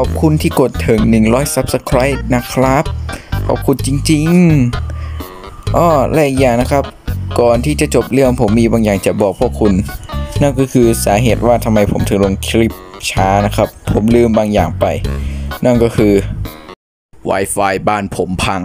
อบคุณที่กดถึง 100 Subscribe นะครับ ขอบคุณจริงๆอ้อและอีกอย่างนะครับ ก่อนที่จะจบเรื่องผมมีบางอย่างจะบอกพวกคุณ นั่นก็คือสาเหตุว่าทำไมผมถึงลงคลิปช้านะครับ ผมลืมบางอย่างไป นั่นก็คือ Wi-Fi บ้านผมพัง